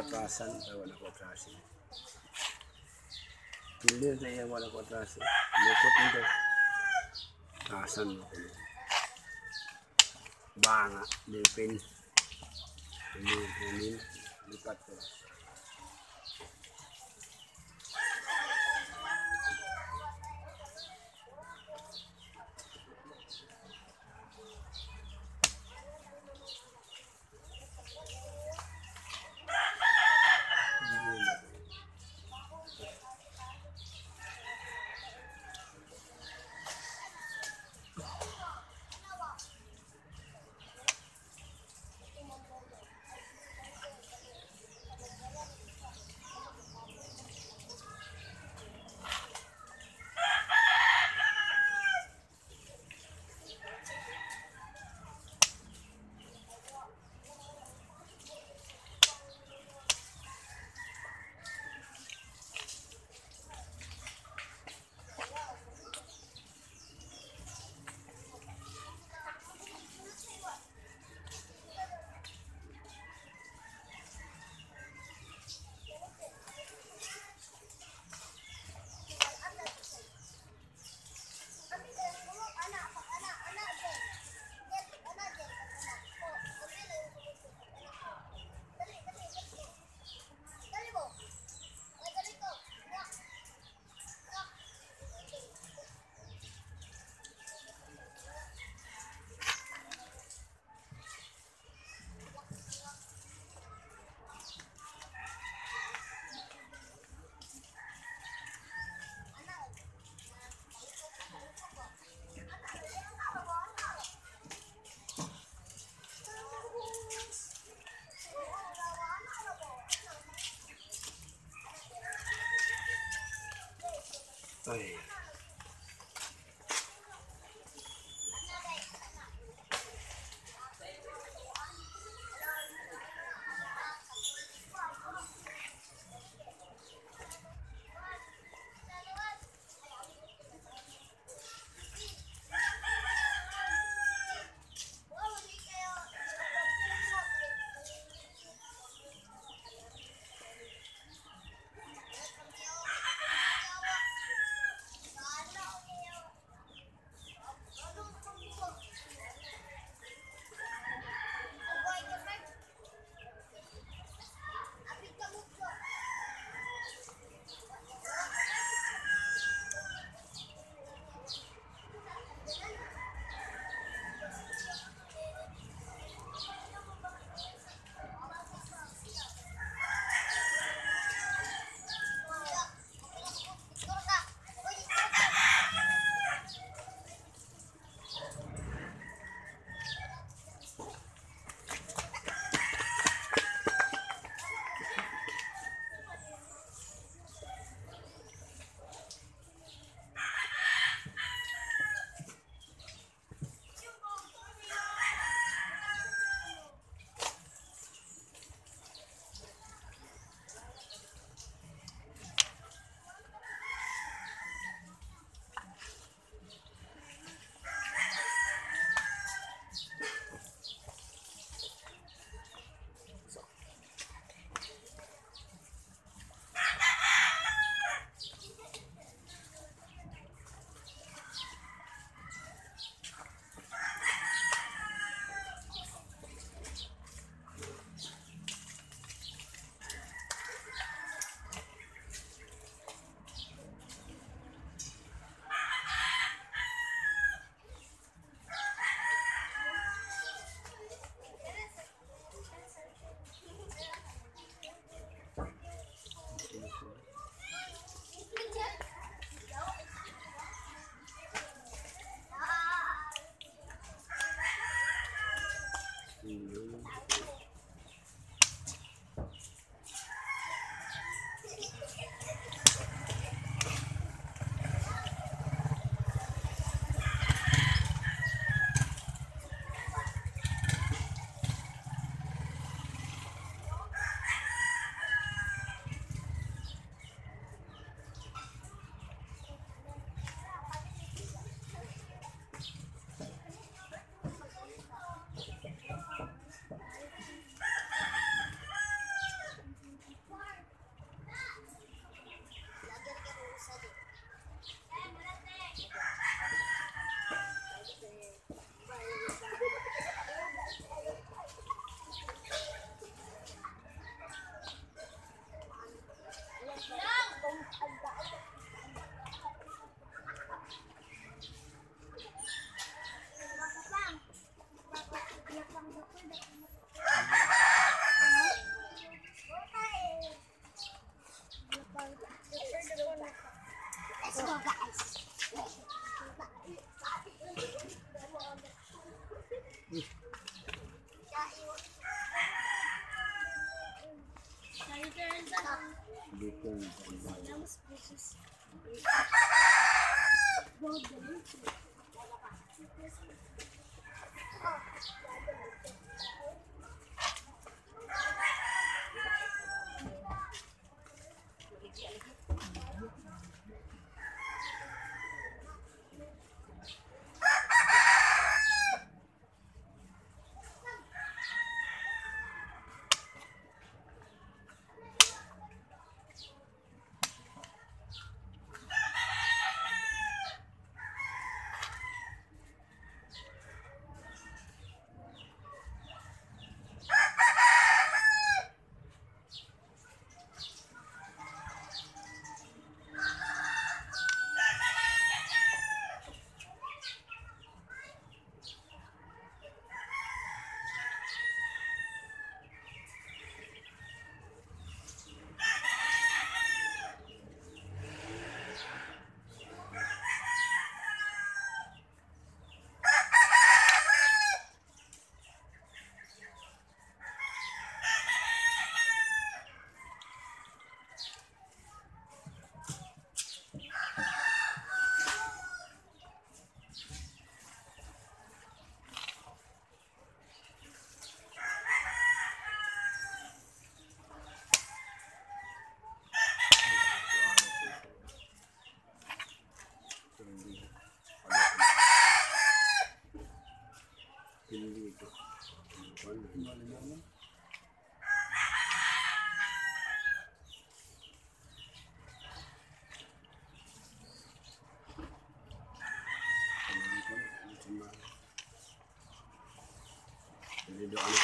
atrasan, ay wala ko atrasan. Clear na iya wala ko atrasan. Lukot nito. Atrasan mo ko. Banga, lipin. Ini, lipat ko. Aí. Depois. Thank you. doon.